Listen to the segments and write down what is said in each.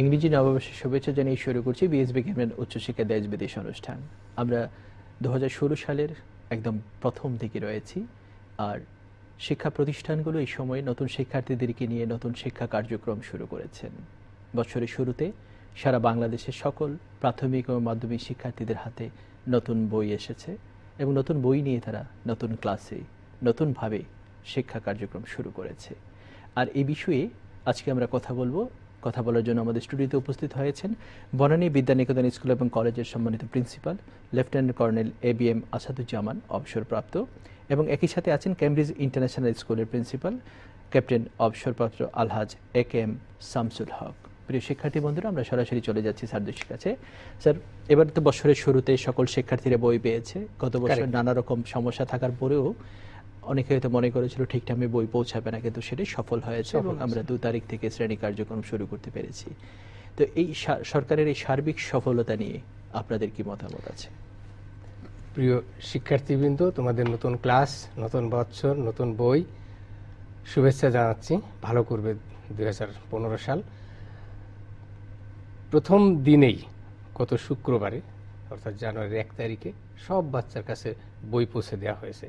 ইংরেজি নববর্ষের শুভেচ্ছা জানিয়ে শুরু করছি বিএসবি গেমের উচ্চশিক্ষা দেশ বিদেশ অনুষ্ঠান। আমরা দু হাজার ষোলো সালের একদম প্রথম দিকে রয়েছি আর শিক্ষা প্রতিষ্ঠানগুলো এই সময়ে নতুন শিক্ষার্থীদেরকে নিয়ে নতুন শিক্ষা কার্যক্রম শুরু করেছেন। বছরের শুরুতে সারা বাংলাদেশের সকল প্রাথমিক ও মাধ্যমিক শিক্ষার্থীদের হাতে নতুন বই এসেছে এবং নতুন বই নিয়ে তারা নতুন ক্লাসে, নতুনভাবে শিক্ষা কার্যক্রম শুরু করেছে। আর এই বিষয়ে আজকে আমরা কথা বলব কথা বলার জন্য আমাদের স্টুডিওতে উপস্থিত হয়েছেন বনানী বিদ্যানিকেতন স্কুল এবং কলেজের সম্মানিত principal lieutenant colonel A B M Asaduzzaman অবসরপ্রাপ্ত এবং একই সাথে আছেন ক্যামব্রিজ ইন্টারন্যাশনাল স্কুলের প্রিন্সিপাল ক্যাপ্টেন অবসরপ্রাপ্ত আলহাজ এ কে এম শামসুল হক। প্রিয় শিক্ষার্থী বন্ধুরা আমরা সরাসরি চলে যাচ্ছি স্যারদের কাছে। স্যার এবার তো বছরের শুরুতে সকল শিক্ষার্থীরা বই পেয়েছে। গত বছর. নানা রকম সমস্যা থাকার পরেও অনেকে হয়তো মনে করেছিল ঠিক টাইমে বই পৌঁছাবে না। কিন্তু সেটাই সফল হয়েছে এবং আমরা দু তারিখ থেকে শ্রেণি কার্যক্রম শুরু করতে পেরেছি। তো এই সরকারের এই সার্বিক সফলতা নিয়ে আপনাদের কি মতামত আছে? প্রিয় শিক্ষার্থীবৃন্দ তোমাদের নতুন ক্লাস নতুন বছর নতুন বই শুভেচ্ছা জানাচ্ছি। ভালো করবে দুই হাজার পনেরো সাল। প্রথম দিনেই গত শুক্রবারে অর্থাৎ জানুয়ারির এক তারিখে সব বাচ্চার কাছে বই পৌঁছে দেওয়া হয়েছে।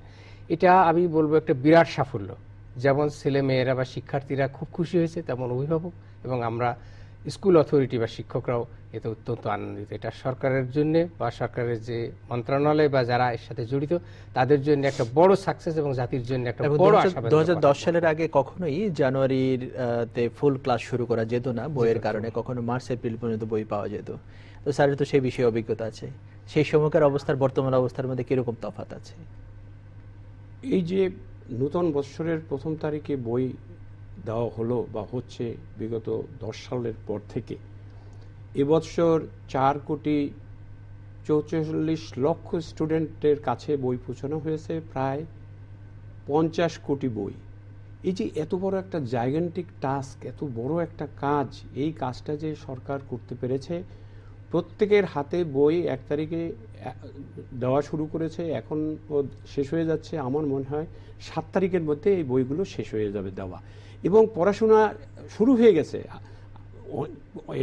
এটা আমি বলব একটা বিরাট সাফল্য। যেমন ছেলে মেয়েরা বা শিক্ষার্থীরা খুব খুশি হয়েছে তেমন অভিভাবক এবং আমরা স্কুল অথরিটি বা শিক্ষকরাও এতে অত্যন্ত আনন্দিত। এটা সরকারের জন্য বা সরকারের যে মন্ত্রণালয় বা যারা এর সাথে জড়িত তাদের জন্য একটা বড় সাকসেস এবং জাতির জন্য একটা বড় দশ সালের আগে কখনোই জানুয়ারির তে ফুল ক্লাস শুরু করা যেত না বইয়ের কারণে। কখনো মার্চ এপ্রিল পর্যন্ত বই পাওয়া যেত। তো স্যারের তো সেই বিষয়ে অভিজ্ঞতা আছে। সেই সময়কার অবস্থার বর্তমান অবস্থার মধ্যে কীরকম তফাৎ আছে? এই যে নূতন বৎসরের প্রথম তারিখে বই দেওয়া হলো বা হচ্ছে বিগত দশ সালের পর থেকে, এবছর চার কোটি চৌচল্লিশ লক্ষ স্টুডেন্টের কাছে বই পৌঁছানো হয়েছে, প্রায় পঞ্চাশ কোটি বই। এই যে এত বড় একটা জাইগেন্টিক টাস্ক এত বড় একটা কাজ, এই কাজটা যে সরকার করতে পেরেছে প্রত্যেকের হাতে বই এক তারিখে দেওয়া শুরু করেছে, এখন শেষ হয়ে যাচ্ছে। আমার মনে হয় সাত তারিখের মধ্যে এই বইগুলো শেষ হয়ে যাবে দেওয়া। এবং পড়াশোনা শুরু হয়ে গেছে।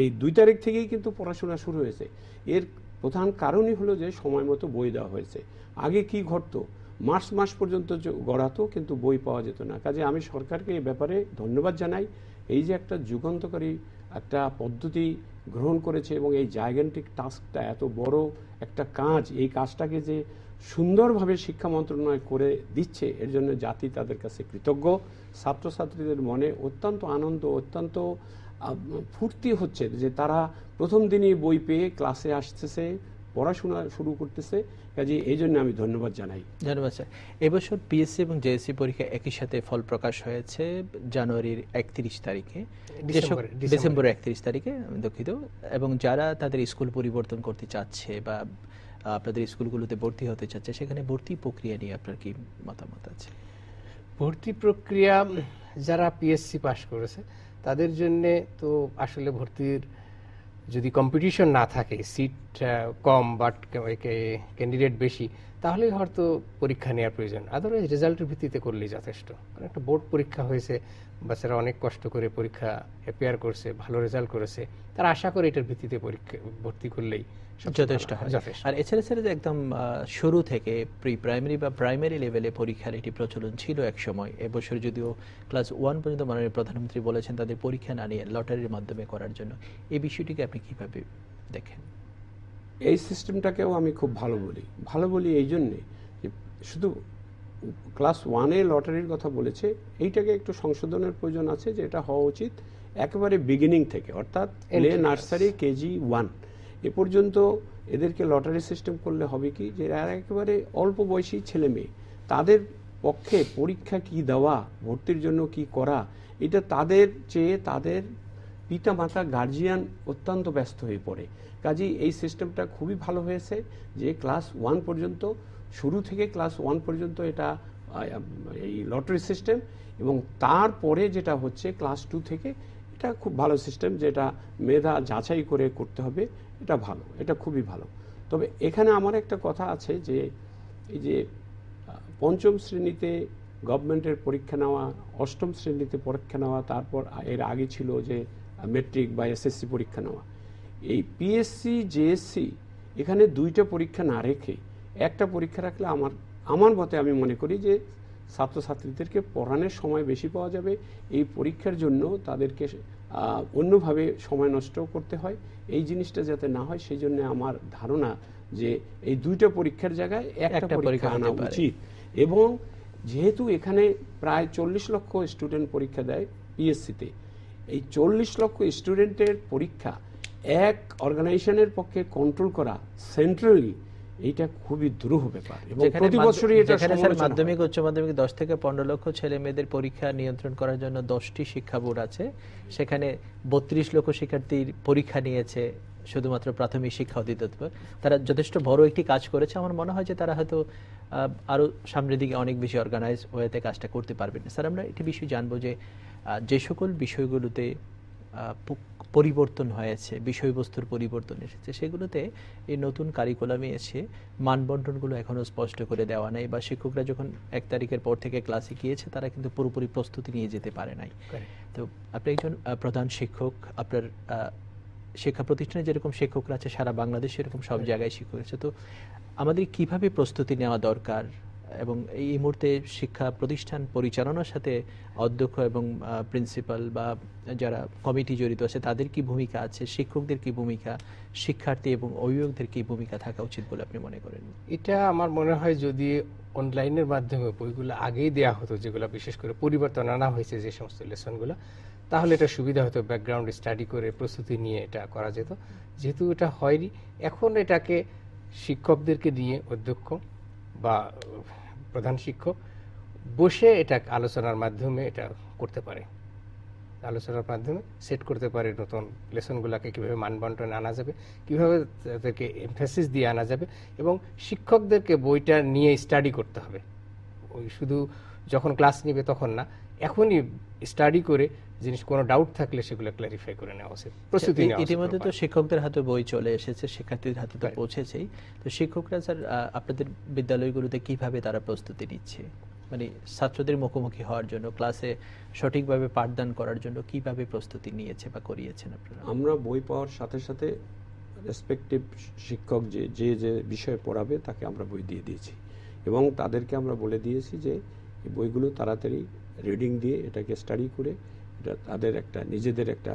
এই দুই তারিখ থেকেই কিন্তু পড়াশোনা শুরু হয়েছে। এর প্রধান কারণই হলো যে সময় মতো বই দেওয়া হয়েছে। আগে কি ঘটতো? মার্চ মাস পর্যন্ত গড়াতো, কিন্তু বই পাওয়া যেত না। কাজে আমি সরকারকে এ ব্যাপারে ধন্যবাদ জানাই। এই যে একটা যুগান্তকারী একটা পদ্ধতি গ্রহণ করেছে এবং এই জায়গান্টিক টাস্কটা এত বড় একটা কাজ, এই কাজটাকে যে সুন্দরভাবে শিক্ষা মন্ত্রণালয় করে দিচ্ছে, এর জন্য জাতি তাদের কাছে কৃতজ্ঞ। ছাত্রছাত্রীদের মনে অত্যন্ত আনন্দ, অত্যন্ত ফুর্তি হচ্ছে যে তারা প্রথম দিনই বই পেয়ে ক্লাসে আসতেছে। পড়াশোনা শুরু করতেছে। কাজে এই জন্য আমি ধন্যবাদ জানাই। ধন্যবাদ স্যার। এবছর পিএসসি এবং জেএসসি পরীক্ষা একই সাথে ফল প্রকাশ হয়েছে জানুয়ারির একত্রিশ তারিখে। ডিসেম্বরের একত্রিশ তারিখে আমি দুঃখিত। এবং যারা তাদের স্কুল পরিবর্তন করতে চাচ্ছে বা আপনাদের স্কুলগুলোতে ভর্তি হতে চাচ্ছে সেখানে ভর্তি প্রক্রিয়া নিয়ে আপনার কি মতামত আছে? ভর্তি প্রক্রিয়া যারা পিএসসি পাশ করেছে তাদের জন্যে তো আসলে ভর্তির যদি কম্পিটিশন না থাকে সিট কম বাট ক্যান্ডিডেট বেশি তাহলে হয়তো পরীক্ষা নেওয়ার প্রয়োজন। আদারওয়াইজ রেজাল্টের ভিত্তিতে করলেই যথেষ্ট। কারণ একটা বোর্ড পরীক্ষা হয়েছে বাচ্চারা অনেক কষ্ট করে পরীক্ষা অ্যাপিয়ার করছে ভালো রেজাল্ট করেছে তারা আশা করে এটার ভিত্তিতে পরীক্ষা ভর্তি করলেই যথেষ্ট হয়। আর এছাড়া স্যার যে একদম শুরু থেকে প্রি প্রাইমারি বা প্রাইমারি লেভেলে পরীক্ষার একটি প্রচলন ছিল এক সময় এবছর যদিও ক্লাস ওয়ান পর্যন্ত মাননীয় প্রধানমন্ত্রী বলেছেন তাদের পরীক্ষা না নিয়ে লটারির মাধ্যমে করার জন্য। এই বিষয়টিকে আপনি কীভাবে দেখেন? এই সিস্টেমটাকেও আমি খুব ভালো বলি। ভালো বলি এই জন্যে যে শুধু ক্লাস ওয়ানে লটারির কথা বলেছে এইটাকে একটু সংশোধনের প্রয়োজন আছে যে এটা হওয়া উচিত একেবারে বিগিনিং থেকে অর্থাৎ প্লে নার্সারি কেজি ওয়ান এ পর্যন্ত এদেরকে লটারি সিস্টেম করলে হবে কি যে এরা একেবারে অল্প বয়সী ছেলে মেয়ে তাদের পক্ষে পরীক্ষা কি দেওয়া ভর্তির জন্য কি করা এটা তাদের চেয়ে তাদের পিতা মাতা গার্জিয়ান অত্যন্ত ব্যস্ত হয়ে পড়ে। কাজেই এই সিস্টেমটা খুবই ভালো হয়েছে যে ক্লাস ওয়ান পর্যন্ত, শুরু থেকে ক্লাস ওয়ান পর্যন্ত এটা এই লটারি সিস্টেম এবং তারপরে যেটা হচ্ছে ক্লাস টু থেকে, এটা খুব ভালো সিস্টেম যেটা মেধা যাচাই করে করতে হবে, এটা ভালো, এটা খুবই ভালো। তবে এখানে আমার একটা কথা আছে যে, এই যে পঞ্চম শ্রেণীতে গভর্নমেন্টের পরীক্ষা নেওয়া, অষ্টম শ্রেণীতে পরীক্ষা নেওয়া, তারপর এর আগে ছিল যে মেট্রিক বা এসএসসি পরীক্ষা নেওয়া। এই পিএসসি জেএসসি এখানে দুইটা পরীক্ষা না রেখে একটা পরীক্ষা রাখলে আমার আমার মতে আমি মনে করি যে ছাত্রছাত্রীদেরকে পড়ানোর সময় বেশি পাওয়া যাবে। এই পরীক্ষার জন্য তাদেরকে অন্যভাবে সময় নষ্ট করতে হয়। এই জিনিসটা যাতে না হয় সেই জন্য আমার ধারণা যে এই দুইটা পরীক্ষার জায়গায় একটা পরীক্ষা আনা উচিত। এবং যেহেতু এখানে প্রায় চল্লিশ লক্ষ স্টুডেন্ট পরীক্ষা দেয় পিএসসিতে এই চল্লিশ লক্ষ স্টুডেন্টের পরীক্ষা এক অর্গানাইজেশনের পক্ষে কন্ট্রোল করা সেন্ট্রালি এইটা খুবই দুরূহ ব্যাপার এবং প্রতি বছরই এটা মাধ্যমিক উচ্চ মাধ্যমিক দশ থেকে পনেরো লক্ষ ছেলে মেয়েদের পরীক্ষা নিয়ন্ত্রণ করার জন্য দশটি শিক্ষা বোর্ড আছে। সেখানে বত্রিশ লক্ষ শিক্ষার্থীর পরীক্ষা নিয়েছে। শুধুমাত্র প্রাথমিক শিক্ষা অধিদপ্তর তারা যথেষ্ট বড় একটি কাজ করেছে। আমার মনে হয় যে তারা হয়তো আরও সামনের দিকে অনেক বেশি অর্গানাইজ ওয়েতে কাজটা করতে পারবেন স্যার আমরা একটি বিষয় জানব যে যে সকল বিষয়গুলোতে পরিবর্তন হয়েছে বিষয়বস্তুর পরিবর্তন এসেছে সেগুলোতে এই নতুন কারিকুলামে এসে মানবন্টনগুলো এখনও স্পষ্ট করে দেওয়া নাই বা শিক্ষকরা যখন এক তারিখের পর থেকে ক্লাসে গিয়েছে তারা কিন্তু পুরোপুরি প্রস্তুতি নিয়ে যেতে পারে নাই। তো আপনি একজন প্রধান শিক্ষক আপনার শিক্ষা প্রতিষ্ঠানে যেরকম শিক্ষকরা আছে সারা বাংলাদেশে এরকম সব জায়গায় শিক্ষক আছে। তো আমাদের কীভাবে প্রস্তুতি নেওয়া দরকার? এবং এই মুহূর্তে শিক্ষা প্রতিষ্ঠান পরিচালনার সাথে অধ্যক্ষ এবং প্রিন্সিপাল বা যারা কমিটি জড়িত আছে তাদের কি ভূমিকা আছে? শিক্ষকদের কি ভূমিকা? শিক্ষার্থী এবং অভিভাবকদের কি ভূমিকা থাকা উচিত বলে আপনি মনে করেন? এটা আমার মনে হয় যদি অনলাইনের মাধ্যমে বইগুলো আগেই দেওয়া হতো যেগুলো বিশেষ করে পরিবর্তন আনা হয়েছে যে সমস্ত লেসনগুলো তাহলে এটা সুবিধা হতো ব্যাকগ্রাউন্ড স্টাডি করে প্রস্তুতি নিয়ে এটা করা যেত। যেহেতু এটা হয়নি, এখন এটাকে শিক্ষকদেরকে নিয়ে অধ্যক্ষ বা প্রধান শিক্ষক বসে এটা আলোচনার মাধ্যমে এটা করতে পারে। আলোচনার মাধ্যমে সেট করতে পারে নতুন লেসনগুলোকে, কীভাবে মানবন্টনে আনা যাবে, কীভাবে তাদেরকে এমফেসিস দিয়ে আনা যাবে এবং শিক্ষকদেরকে বইটা নিয়ে স্টাডি করতে হবে। ওই শুধু যখন ক্লাস নিবে তখন না এখনই স্টাডি করে জিনিস কোনো ডাউট থাকলে সেগুলো ক্লারিফাই করে নেওয়া উচিত। প্রস্তুতি ইতিমধ্যে তো শিক্ষকদের হাতে বই চলে এসেছে শিক্ষার্থীদের হাতে তো পৌঁছেছেই। তো শিক্ষকরা স্যার আপনাদের বিদ্যালয়গুলোতে কীভাবে তারা প্রস্তুতি নিচ্ছে? মানে ছাত্রদের মুখোমুখি হওয়ার জন্য ক্লাসে সঠিকভাবে পাঠদান করার জন্য কীভাবে প্রস্তুতি নিয়েছে বা করিয়েছেন আপনারা? আমরা বই পাওয়ার সাথে সাথে রেসপেক্টিভ শিক্ষক যে যে যে বিষয়ে পড়াবে তাকে আমরা বই দিয়ে দিয়েছি। এবং তাদেরকে আমরা বলে দিয়েছি যে এই বইগুলো তাড়াতাড়ি রিডিং দিয়ে এটাকে স্টাডি করে এটা তাদের একটা, নিজেদের একটা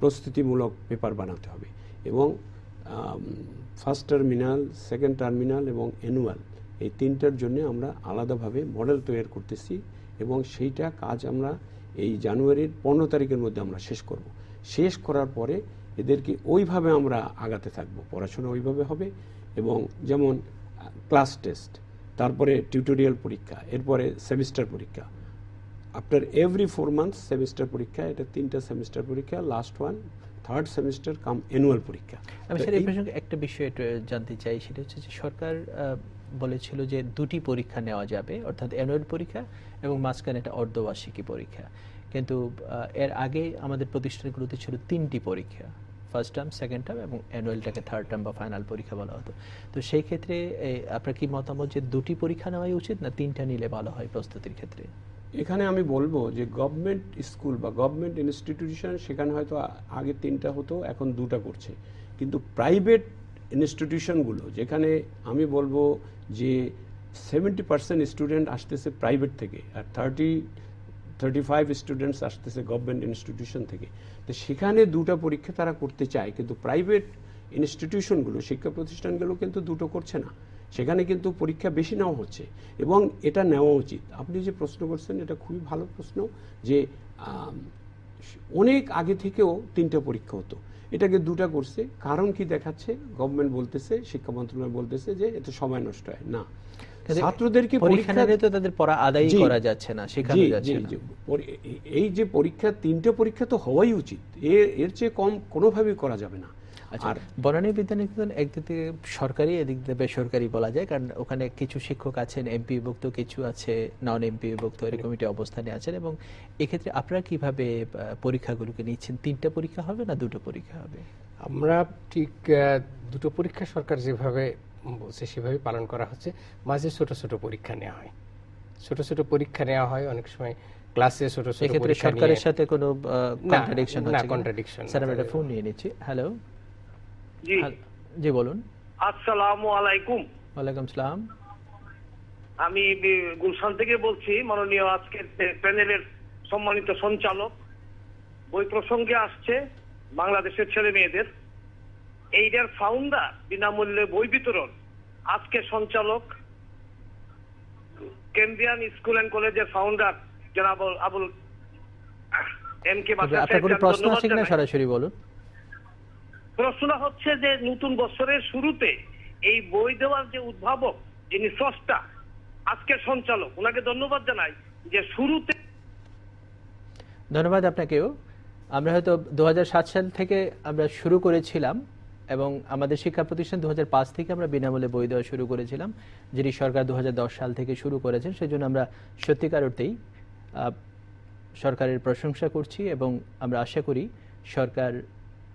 প্রস্তুতিমূলক পেপার বানাতে হবে। এবং ফার্স্ট টার্মিনাল সেকেন্ড টার্মিনাল এবং অ্যানুয়াল এই তিনটার জন্য আমরা আলাদাভাবে মডেল তৈরি করতেছি এবং সেইটা কাজ আমরা এই জানুয়ারির পনেরো তারিখের মধ্যে আমরা শেষ করব। শেষ করার পরে এদেরকে ওইভাবে আমরা আগাতে থাকব। পড়াশোনা ওইভাবে হবে এবং যেমন ক্লাস টেস্ট তারপরে টিউটোরিয়াল পরীক্ষা, এরপরে সেমিস্টার পরীক্ষা after every four months semester পরীক্ষা এটা তিনটা সেমিস্টার পরীক্ষা last one third semester cum annual পরীক্ষা। আমি স্যার এই প্রসঙ্গে একটা বিষয় জানতে চাই সেটা হচ্ছে যে সরকার বলেছিল যে দুটি পরীক্ষা নেওয়া যাবে অর্থাৎ অ্যানুয়াল পরীক্ষা এবং মাঝখানে একটা অর্ধবার্ষিকী পরীক্ষা। কিন্তু এর আগে আমাদের প্রতিষ্ঠানগুলোতে ছিল তিনটি পরীক্ষা ফার্স্ট টার্ম সেকেন্ড টার্ম এবং অ্যানুয়ালটাকে থার্ড টার্ম বা ফাইনাল পরীক্ষা বলা হতো। তো সেই ক্ষেত্রে আপনার কি মতামত যে দুটি পরীক্ষা নেওয়াই উচিত না তিনটা নিলে ভালো হয় প্রস্তুতির ক্ষেত্রে? এখানে আমি বলব যে গভর্নমেন্ট স্কুল বা গভর্নমেন্ট ইনস্টিটিউশন সেখানে হয়তো আগে তিনটা হতো, এখন দুটা করছে। কিন্তু প্রাইভেট ইনস্টিটিউশনগুলো যেখানে আমি বলব যে সেভেন্টি পার্সেন্ট স্টুডেন্ট আসতেছে প্রাইভেট থেকে আর থার্টি থার্টি ফাইভ স্টুডেন্টস আসতেছে গভর্নমেন্ট ইনস্টিটিউশন থেকে। তো সেখানে দুটা পরীক্ষা তারা করতে চায়, কিন্তু প্রাইভেট ইনস্টিটিউশনগুলো শিক্ষা প্রতিষ্ঠানগুলো কিন্তু দুটো করছে না। সেখানে কিন্তু পরীক্ষা বেশি নেওয়া হচ্ছে এবং এটা নেওয়া উচিত। আপনি যে প্রশ্ন করছেন এটা খুবই ভালো প্রশ্ন যে অনেক আগে থেকেও তিনটা পরীক্ষা হতো। এটাকে দুটা করছে। কারণ কি দেখাচ্ছে? গভর্নমেন্ট বলতেছে শিক্ষা মন্ত্রণালয় বলতেছে যে এতে সময় নষ্ট হয়। না। ছাত্রদেরকে পরীক্ষা তো তাদের পড়া আদায় করা যাচ্ছে না শেখানো যাচ্ছে না। এই যে পরীক্ষা তিনটে পরীক্ষা তো হওয়াই উচিত। এর এর চেয়ে কম কোনোভাবেই করা যাবে না। আর বনানী বিদ্যানিকেতন একদিক থেকে সরকারি এদিক দিয়ে বেসরকারি বলা যায় কারণ ওখানে কিছু শিক্ষক আছেন এমপি বিভক্ত কিছু আছে নন এমপি বিভক্ত এরকম একটি অবস্থানে আছেন এবং এক্ষেত্রে আপনারা কীভাবে পরীক্ষাগুলোকে নিচ্ছেন? তিনটা পরীক্ষা হবে না দুটো পরীক্ষা হবে? আমরা ঠিক দুটো পরীক্ষা সরকার যেভাবে বলছে সেভাবে পালন করা হচ্ছে। মাঝে ছোট ছোট পরীক্ষা নেওয়া হয়। ছোট ছোট পরীক্ষা নেওয়া হয় অনেক সময় ক্লাসে ছোট ছোট পরীক্ষা সরকারের সাথে কোনো কন্ট্রাডিকশন না, হচ্ছে কিনা? contradiction স্যার আমরা একটা ফোন নিয়ে নিচ্ছি। হ্যালো জি। জি বলুন। আসসালামু আলাইকুম। ওয়ালাইকুম সালাম। আমি গুলশান থেকে বলছি মাননীয় আজকের প্যানেলের সম্মানিত সঞ্চালক। বই প্রসঙ্গে আসছে বাংলাদেশের ছেলে মেয়েদের। এইটার ফাউন্ডার বিনামূল্যে বই বিতরণ। আজকে সঞ্চালক কেন্দ্রিয়ান স্কুল অ্যান্ড কলেজের ফাউন্ডার জনাব আবুল এম কে আপনার কোনো প্রশ্ন আছে কিনা সরাসরি বলুন? প্রশ্ন হচ্ছে যে নতুন বছরের শুরুতে এই বই দেওয়ার যে উদ্ভাবক, যিনি স্রষ্টা, আজকের সঞ্চালক, ওনাকে ধন্যবাদ জানাই যে শুরুতে ধন্যবাদ আপনাকেও। আমরা হয়তো দুহাজার সাত সাল থেকে আমরা শুরু করেছিলাম এবং আমাদের শিক্ষা প্রতিষ্ঠান দু হাজার পাঁচ থেকে আমরা বিনামূল্যে বই দেওয়া শুরু করেছিলাম যেটি সরকার দু হাজার দশ সাল থেকে শুরু করেছেন। সেই জন্য আমরা সত্যিকার অর্থেই সরকারের প্রশংসা করছি এবং আমরা আশা করি সরকার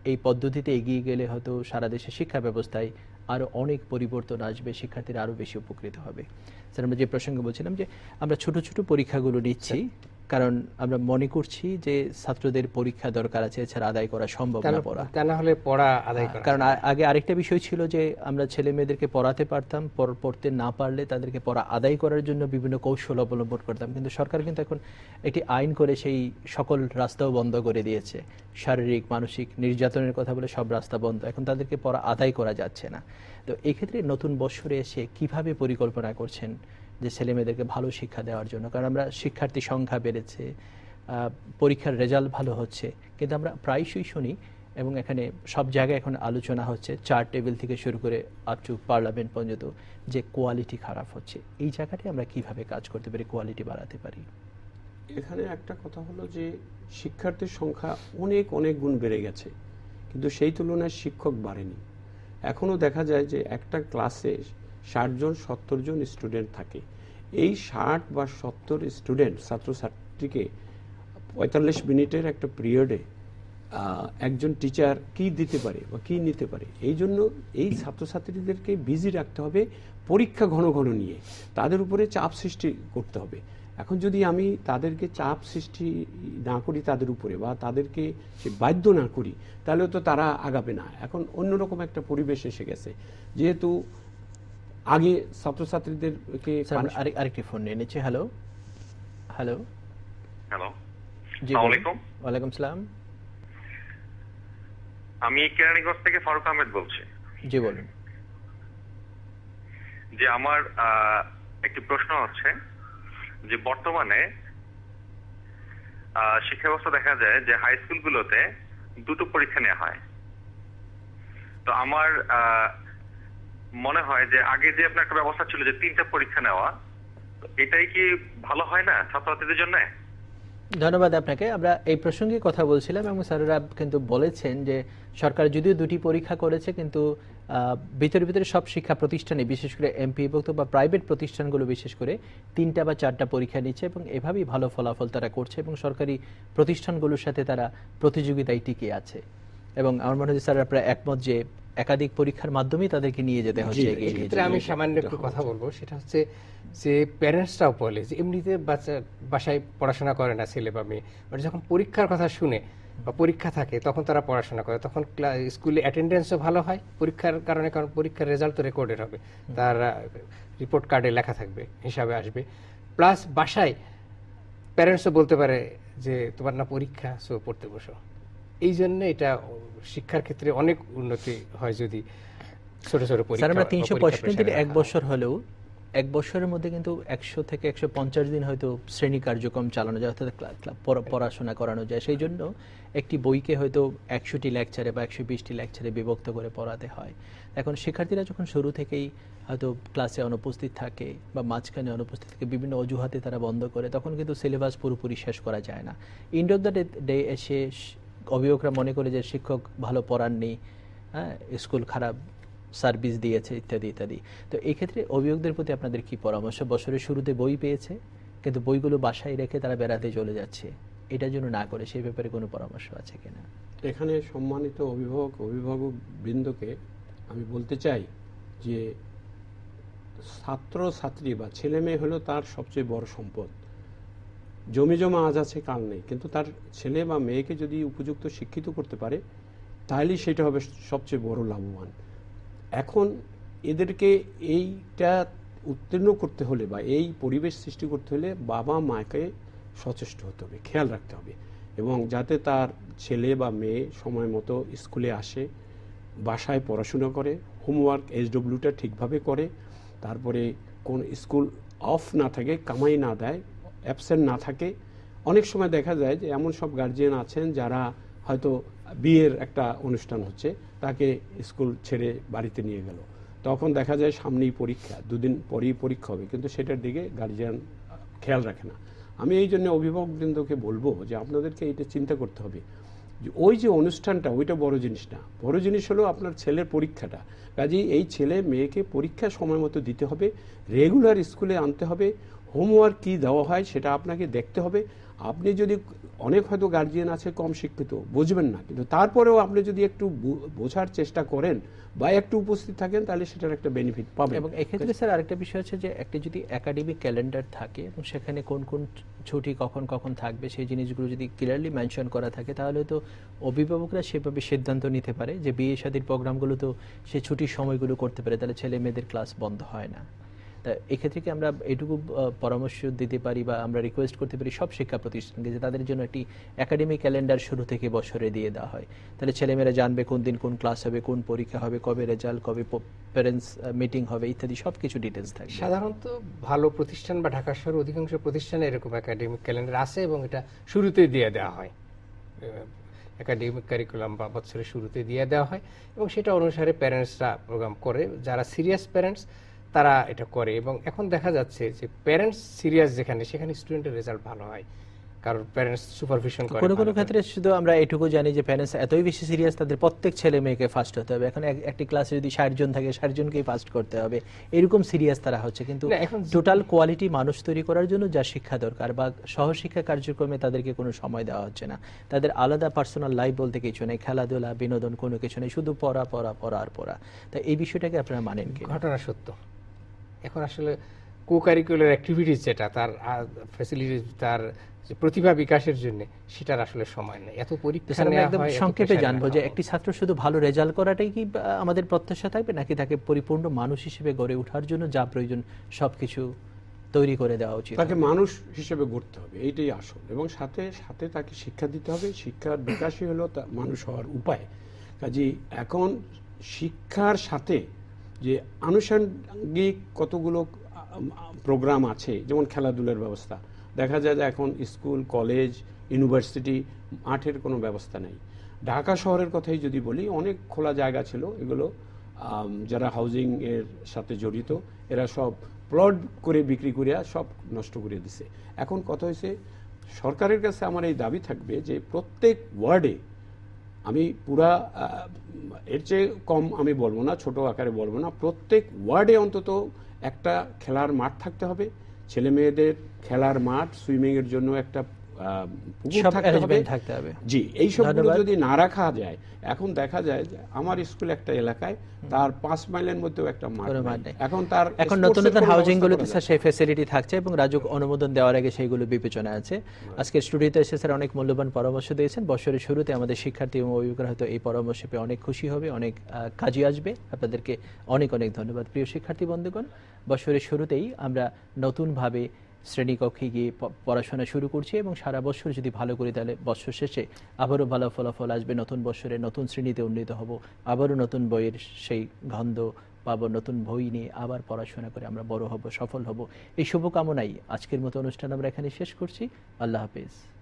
এই পদ্ধতিতে এগিয়ে গেলে হয়তো সারা দেশের শিক্ষা ব্যবস্থায় আরও অনেক পরিবর্তন আসবে, শিক্ষার্থীরা আরও বেশি উপকৃত হবে। স্যার, আমরা যে প্রসঙ্গে বলছিলাম যে আমরা ছোট ছোট পরীক্ষাগুলো নিচ্ছি কারণ আমরা মনে করছি যে ছাত্রদের পরীক্ষা দরকার আছে এছাড়া আদায় করা সম্ভব না পড়া। তা না হলে পড়া আদায় করা? কারণ আগে আরেকটা বিষয় ছিল যে আমরা ছেলে মেয়েদেরকে পড়াতে পারতাম পড়তে না পারলে তাদেরকে পড়া আদায় করার জন্য বিভিন্ন কৌশল অবলম্বন করতাম। কিন্তু সরকার কিন্তু এখন একটি আইন করে সেই সকল রাস্তাও বন্ধ করে দিয়েছে। শারীরিক মানসিক নির্যাতনের কথা বলে সব রাস্তা বন্ধ। এখন তাদেরকে পড়া আদায় করা যাচ্ছে না। তো এক্ষেত্রে নতুন বছরে এসে কীভাবে পরিকল্পনা করছেন যে ছেলে মেয়েদেরকে ভালো শিক্ষা দেওয়ার জন্য, কারণ আমরা শিক্ষার্থী সংখ্যা বেড়েছে পরীক্ষার রেজাল্ট ভালো হচ্ছে, কিন্তু আমরা প্রায়শই শুনি এবং এখানে সব জায়গায় এখন আলোচনা হচ্ছে, চার টেবিল থেকে শুরু করে আপ টু পার্লামেন্ট পর্যন্ত যে কোয়ালিটি খারাপ হচ্ছে, এই জায়গাটায় আমরা কীভাবে কাজ করতে পারি, কোয়ালিটি বাড়াতে পারি? এখানে একটা কথা হলো যে শিক্ষার্থীর সংখ্যা অনেক অনেক গুণ বেড়ে গেছে, কিন্তু সেই তুলনায় শিক্ষক বাড়েনি। এখনও দেখা যায় যে একটা ক্লাসে ষাট জন, সত্তর জন স্টুডেন্ট থাকে। এই ষাট বা সত্তর স্টুডেন্ট ছাত্রছাত্রীকে পঁয়তাল্লিশ মিনিটের একটা পিরিয়ডে একজন টিচার কি দিতে পারে বা কি নিতে পারে? এই জন্য এই ছাত্রছাত্রীদেরকে বিজি রাখতে হবে পরীক্ষা ঘন ঘন নিয়ে। তাদের উপরে চাপ সৃষ্টি করতে হবে। এখন যদি আমি তাদেরকে চাপ সৃষ্টি না করি তাদের উপরে বা তাদেরকে সে বাধ্য না করি, তাহলে তো তারা আগাবে না। এখন অন্যরকম একটা পরিবেশ এসে গেছে। যেহেতু আগে ছাত্রছাত্রীদেরকে আরেকটি ফোন নিয়ে নিচ্ছি। Hello hello hello. ওয়ালাইকুম সালাম। আমি কেরানীগঞ্জ থেকে ফারুক আহমেদ বলছি। জি বলুন। যে আমার আহ, একটি প্রশ্ন হচ্ছে যে বর্তমানে আহ, শিক্ষা ব্যবস্থা দেখা যায় যে হাই স্কুলগুলোতে দুটো পরীক্ষা নেওয়া হয়। তো আমার আহ, মনে হয় যে আগে যে আপনার একটা ব্যবস্থা ছিল যে তিনটা পরীক্ষা নেওয়া, এটাই কি ভালো হয় না ছাত্রছাত্রীদের জন্য? ধন্যবাদ আপনাকে। আমরা এই প্রসঙ্গে কথা বলছিলাম এবং স্যারেরা কিন্তু বলেছেন যে সরকার যদিও দুটি পরীক্ষা করেছে, কিন্তু ভিতরে ভিতরে সব শিক্ষা প্রতিষ্ঠানে, বিশেষ করে এমপি ভুক্ত বা প্রাইভেট প্রতিষ্ঠানগুলো বিশেষ করে তিনটা বা চারটা পরীক্ষা নিচ্ছে এবং এভাবেই ভালো ফলাফল তারা করছে এবং সরকারি প্রতিষ্ঠানগুলোর সাথে তারা প্রতিযোগিতায় টিকে আছে। এবং আমার মনে হয় স্যার আপনারা একমত যে একাধিক পরীক্ষার মাধ্যমেই তাদেরকে নিয়ে যেতে হচ্ছে এক্ষেত্রে আমি সামান্য একটু কথা বলব। সেটা হচ্ছে যে প্যারেন্টসরাও বলে যে এমনিতে বাচ্চা বাসায় পড়াশোনা করে না ছেলে বা মেয়ে বাট যখন পরীক্ষার কথা শুনে বা পরীক্ষা থাকে তখন তারা পড়াশোনা করে। তখন স্কুলে অ্যাটেন্ডেন্সও ভালো হয় পরীক্ষার কারণে কারণ পরীক্ষার রেজাল্ট তো রেকর্ডেড হবে। তার রিপোর্ট কার্ডে লেখা থাকবে হিসাবে আসবে। প্লাস বাসায় প্যারেন্টসও বলতে পারে যে তোমার না পরীক্ষা সো পড়তে বসো। এই জন্য এটা শিক্ষার ক্ষেত্রে অনেক উন্নতি হয় যদি ছোট ছোট পরীক্ষা আমরা তিনশো পঁয়ষট্টি দিন এক বছর হলেও এক বছরের মধ্যে কিন্তু একশো থেকে একশো পঞ্চাশ দিন হয়তো শ্রেণি কার্যক্রম চালানো যায় অর্থাৎ পড়া- পড়াশোনা করানো যায়। সেই জন্য একটি বইকে হয়তো একশোটি লেকচারে বা একশো বিশটি লেকচারে বিভক্ত করে পড়াতে হয়। এখন শিক্ষার্থীরা যখন শুরু থেকেই হয়তো ক্লাসে অনুপস্থিত থাকে বা মাঝখানে অনুপস্থিত থাকে বিভিন্ন অজুহাতে তারা বন্ধ করে তখন কিন্তু সিলেবাস পুরোপুরি শেষ করা যায় না। ইন্ড অফ দ্য ডে এসে অভিভাবকরা মনে করে যে শিক্ষক ভালো পড়াননি হ্যাঁ স্কুল খারাপ, সার্ভিস দিয়েছে, ইত্যাদি ইত্যাদি। তো এক্ষেত্রে ক্ষেত্রে অভিভাবকদের প্রতি আপনাদের কি পরামর্শ? বছরের শুরুতে বই পেয়েছে, কিন্তু বইগুলো বাসায় রেখে তারা বেড়াতে চলে যাচ্ছে। এটার জন্য না করে সেই ব্যাপারে কোনো পরামর্শ আছে কিনা? এখানে সম্মানিত অভিভাবক অভিভাবক বৃন্দকে আমি বলতে চাই যে ছাত্র ছাত্রী বা ছেলে মেয়ে হলো তার সবচেয়ে বড় সম্পদ। জমি জমা আজ আছে, কাল নেই। কিন্তু তার ছেলে বা মেয়েকে যদি উপযুক্ত শিক্ষিত করতে পারে তাহলেই সেটা হবে সবচেয়ে বড় লাভবান। এখন এদেরকে এইটা উত্তীর্ণ করতে হলে বা এই পরিবেশ সৃষ্টি করতে হলে বাবা মাকে সচেষ্ট হতে হবে, খেয়াল রাখতে হবে। এবং যাতে তার ছেলে বা মেয়ে সময় মতো স্কুলে আসে, বাসায় পড়াশোনা করে, হোমওয়ার্ক এসডব্লিউটা ঠিকভাবে করে, তারপরে কোন স্কুল অফ না থাকে, কামাই না দেয় অ্যাবসেন্ট না থাকে। অনেক সময় দেখা যায় যে এমন সব গার্জিয়ান আছেন যারা হয়তো বিয়ের একটা অনুষ্ঠান হচ্ছে, তাকে স্কুল ছেড়ে বাড়িতে নিয়ে গেল। তখন দেখা যায় সামনেই পরীক্ষা, দুদিন পরেই পরীক্ষা হবে, কিন্তু সেটার দিকে গার্জিয়ান খেয়াল রাখে না। আমি এই জন্য অভিভাবকবৃন্দকে বলব যে আপনাদেরকে এটা চিন্তা করতে হবে। যে ওই যে অনুষ্ঠানটা, ওইটা বড় জিনিস না। বড় জিনিস হলো আপনার ছেলের পরীক্ষাটা। কাজেই এই ছেলে মেয়েকে পরীক্ষা সময় মতো দিতে হবে রেগুলার স্কুলে আনতে হবে। হোমওয়ার্ক কি দেওয়া হয় সেটা আপনাকে দেখতে হবে। আপনি যদি অনেক হয়তো গার্জিয়ান আছে, কম শিক্ষিত, বুঝবেন না। কিন্তু তারপরেও আপনি যদি একটু বোঝার চেষ্টা করেন বা একটু উপস্থিত থাকেন, তাহলে সেটার একটা বেনিফিট পাবেন। এবং এক্ষেত্রে স্যার আরেকটা বিষয় হচ্ছে যে, একটা যদি একাডেমিক ক্যালেন্ডার থাকে, এবং সেখানে কোন কোন ছুটি কখন কখন থাকবে, সেই জিনিসগুলো যদি ক্লিয়ারলি মেনশন করা থাকে, তাহলে তো অভিভাবকরা সেভাবে সিদ্ধান্ত নিতে পারে যে বিয়ে শাদীর প্রোগ্রামগুলো তো সে ছুটির সময়গুলো করতে পারে, তাহলে ছেলে মেয়েদের ক্লাস বন্ধ হয় না। এক্ষেত্রে কি আমরা এটুকু পরামর্শ দিতে পারি বা আমরা রিকোয়েস্ট করতে পারি সব শিক্ষা প্রতিষ্ঠানকে যে তাদের জন্য একটি একাডেমিক ক্যালেন্ডার শুরু থেকে বছরে দিয়ে দেওয়া হয়? তাহলে ছেলেমেয়েরা জানবে কোন দিন কোন ক্লাস হবে, কোন পরীক্ষা হবে, কবে রেজাল্ট কবে প্যারেন্টস মিটিং হবে, ইত্যাদি সব কিছু ডিটেলস থাকবে। সাধারণত ভালো প্রতিষ্ঠান বা ঢাকা শহরের অধিকাংশ প্রতিষ্ঠানে এরকম একাডেমিক ক্যালেন্ডার আছে এবং এটা শুরুতেই দিয়ে দেওয়া হয়। একাডেমিক কারিকুলাম বা বছরের শুরুতে দিয়ে দেওয়া হয় এবং সেটা অনুসারে প্যারেন্টসরা প্রোগ্রাম করে। যারা সিরিয়াস প্যারেন্টস তারা এটা করে এবং এখন দেখা যাচ্ছে যে প্যারেন্টস সিরিয়াস যেখানে সেখানে স্টুডেন্টের রেজাল্ট ভালো হয়। কারণ প্যারেন্টস সুপারভিশন করে কোনো কোনো। ক্ষেত্রে শুধু আমরা এটুকু জানি যে প্যারেন্টস এতই বেশি সিরিয়াস তাদের প্রত্যেক ছেলে মেয়েকে ফার্স্ট হতে হবে। এখন একটি ক্লাসে যদি ষাট জন থাকে ষাট জনকেই ফার্স্ট করতে হবে। এরকম সিরিয়াস তারা হচ্ছে। কিন্তু এখন টোটাল কোয়ালিটি মানুষ তৈরি করার জন্য যা শিক্ষা দরকার বা সহশিক্ষা কার্যক্রমে তাদেরকে কোনো সময় দেওয়া হচ্ছে না। তাদের আলাদা পার্সোনাল লাইফ বলতে কিছু নেই। খেলাধুলা বিনোদন কোনো কিছু নেই। শুধু পড়া পড়া পড়া আর পড়া। তা এই বিষয়টাকে আপনারা মানেন কি ঘটনা সত্য। এখন আসলে কো কারিকুলার অ্যাক্টিভিটিস যেটা তার ফ্যাসিলিটি তার যে প্রতিভা বিকাশের জন্য সেটার আসলে সময় নেই। এত পরীক্ষা একদম সংক্ষেপে জানব যে একটি ছাত্র শুধু ভালো রেজাল্ট করাটাই কি আমাদের প্রত্যাশা থাকবে? নাকি তাকে পরিপূর্ণ মানুষ হিসেবে গড়ে ওঠার জন্য যা প্রয়োজন সবকিছু তৈরি করে দেওয়া উচিত তাকে মানুষ হিসেবে গড়তে হবে এইটাই আসল। এবং সাথে সাথে তাকে শিক্ষা দিতে হবে। শিক্ষার বিকাশই হলো তা মানুষ হওয়ার উপায়। কাজে এখন শিক্ষার সাথে যে আনুষঙ্গিক কতগুলো প্রোগ্রাম আছে, যেমন খেলাধুলার ব্যবস্থা। দেখা যায় যে এখন স্কুল, কলেজ, ইউনিভার্সিটি, মাঠের কোনো ব্যবস্থা নেই। ঢাকা শহরের কথাই যদি বলি, অনেক খোলা জায়গা ছিল, এগুলো যারা হাউজিং এর সাথে জড়িত, এরা সব প্লট করে বিক্রি করিয়া সব নষ্ট করে দিছে। এখন কথা হয়েছে সরকারের কাছে আমার এই দাবি থাকবে যে প্রত্যেক ওয়ার্ডে আমি পুরা এর চেয়ে কম আমি বলব না, ছোট আকারে বলব না। প্রত্যেক ওয়ার্ডে অন্তত একটা খেলার মাঠ থাকতে হবে। ছেলে মেয়েদের খেলার মাঠ, সুইমিংয়ের জন্য একটা থাকতে হবে। জি এই সবগুলো যদি না রাখা যায় এখন দেখা যায় যে আমার স্কুল একটা এলাকায় তার পাঁচ মাইলের মধ্যেও একটা মাঠ। এখন তার এখন নতুন নতুন হাউজিং গুলোতে স্যার সেই ফ্যাসিলিটি থাকছে এবং রাজুক অনুমোদন দেওয়ার আগে সেইগুলো বিবেচনা আছে। আজকের স্টুডিওতে এসে স্যার অনেক মূল্যবান পরামর্শ দিয়েছেন। বছরের শুরুতে আমাদের শিক্ষার্থী এবং অভিভাবকরা হয়তো এই পরামর্শ পেয়ে অনেক খুশি হবে অনেক কাজে আসবে। আপনাদেরকে অনেক অনেক ধন্যবাদ। প্রিয় শিক্ষার্থী বন্ধুগণ বছরের শুরুতেই আমরা নতুনভাবে শ্রেণীকক্ষে গিয়ে পড়াশোনা শুরু করছি এবং সারা বছর যদি ভালো করি তাহলে বছর শেষে আবারও ভালো ফলাফল আসবে। নতুন বছরে নতুন শ্রেণীতে উন্নীত হব। আবারও নতুন বইয়ের সেই গন্ধ পাবো, নতুন বই নিয়ে আবার পড়াশোনা করে আমরা বড় হব, সফল হব। এই শুভকামনাই। আজকের মতো অনুষ্ঠান আমরা এখানে শেষ করছি। আল্লাহ হাফেজ।